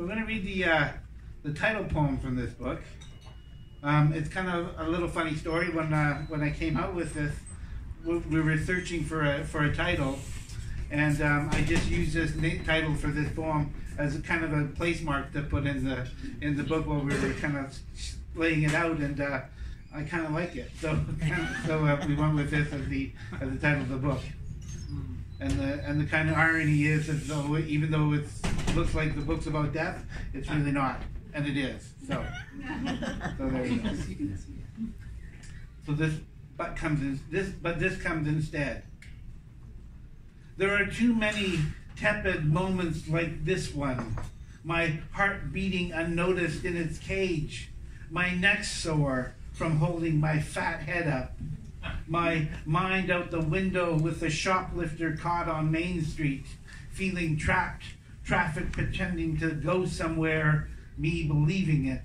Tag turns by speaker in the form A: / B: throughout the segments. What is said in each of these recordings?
A: We're going to read the uh, the title poem from this book. Um, it's kind of a little funny story. When uh, when I came out with this, we, we were searching for a for a title, and um, I just used this title for this poem as a kind of a place mark to put in the in the book while we were kind of laying it out, and uh, I kind of like it. So so uh, we went with this as the as the title of the book. And the and the kind of irony is that though even though it looks like the book's about death, it's really not, and it is. So so there you go. So this but comes in this but this comes instead. There are too many tepid moments like this one. My heart beating unnoticed in its cage. My neck sore from holding my fat head up. My mind out the window with the shoplifter caught on Main Street, feeling trapped, traffic pretending to go somewhere, me believing it.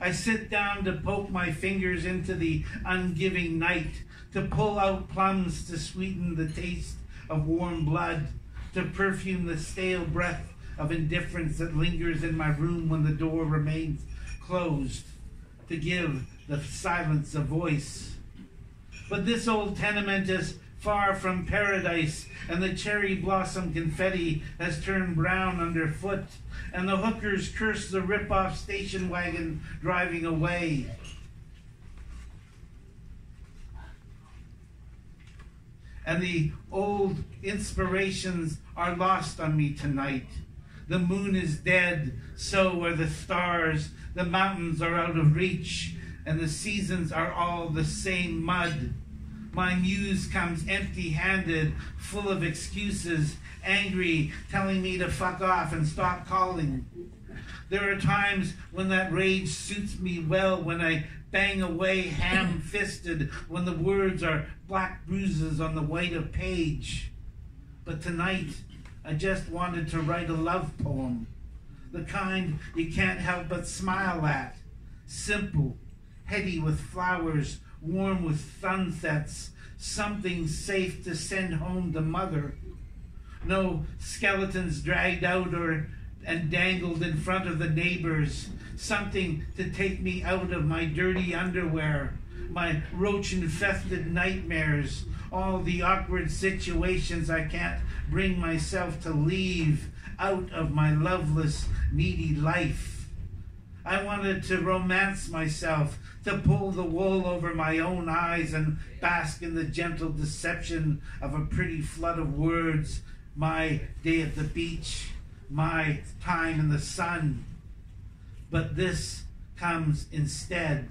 A: I sit down to poke my fingers into the ungiving night, to pull out plums to sweeten the taste of warm blood, to perfume the stale breath of indifference that lingers in my room when the door remains closed, to give the silence a voice. But this old tenement is far from paradise, and the cherry blossom confetti has turned brown underfoot, and the hookers curse the rip-off station wagon driving away. And the old inspirations are lost on me tonight. The moon is dead, so are the stars. The mountains are out of reach, and the seasons are all the same mud. My muse comes empty handed, full of excuses, angry, telling me to fuck off and stop calling. There are times when that rage suits me well, when I bang away ham fisted, when the words are black bruises on the white of page. But tonight, I just wanted to write a love poem, the kind you can't help but smile at. Simple, heady with flowers, warm with sunsets, something safe to send home to mother. No skeletons dragged out or and dangled in front of the neighbors, something to take me out of my dirty underwear, my roach infested nightmares, all the awkward situations I can't bring myself to leave out of my loveless, needy life. I wanted to romance myself, to pull the wool over my own eyes and bask in the gentle deception of a pretty flood of words. My day at the beach, my time in the sun. But this comes instead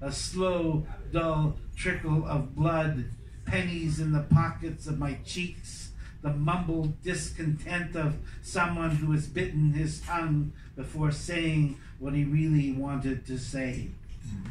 A: a slow, dull trickle of blood, pennies in the pockets of my cheeks, the mumbled discontent of someone who has bitten his tongue before saying what he really wanted to say. Mm-hmm.